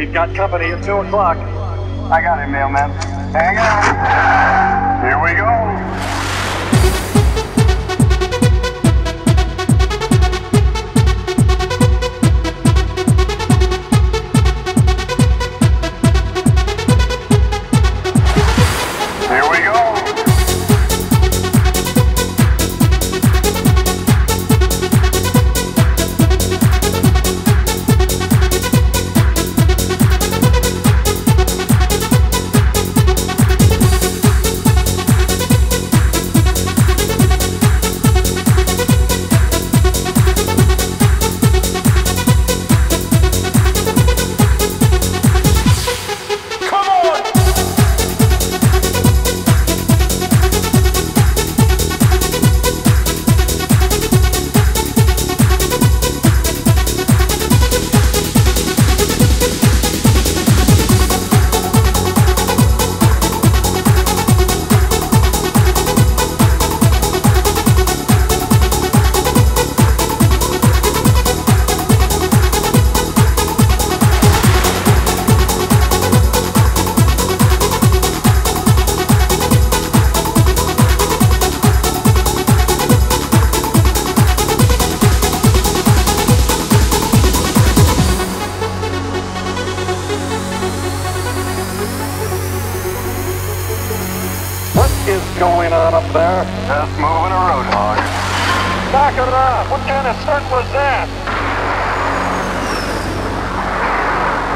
We've got company at 2 o'clock. I got it, mailman. Hang on. Is going on up there? Just moving a road hog. Knock it off! What kind of stunt was that?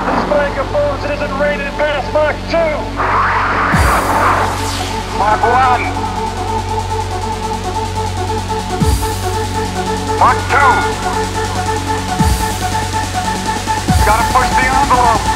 This microphone isn't rated past Mach 2! Mach 1. Mach 2. Gotta push the envelope.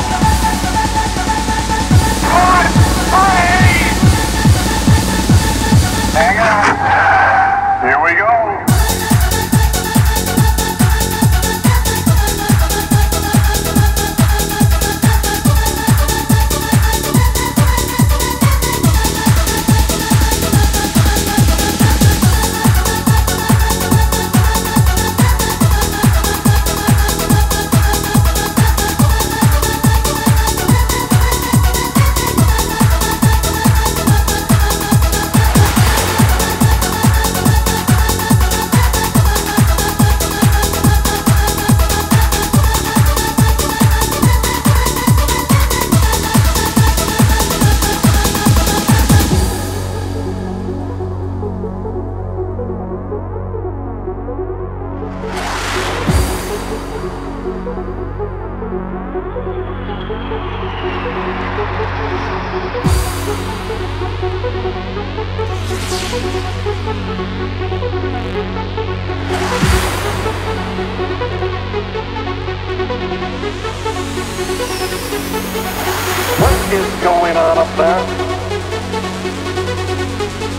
Is going on up there?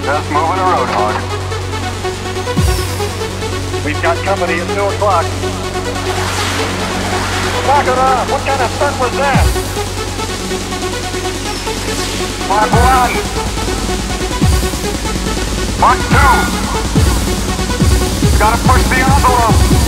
Just moving a road hog. We've got company at 2 o'clock. Knock it off! What kind of stunt was that? Mach 1. Mach 2. Gotta push the envelope.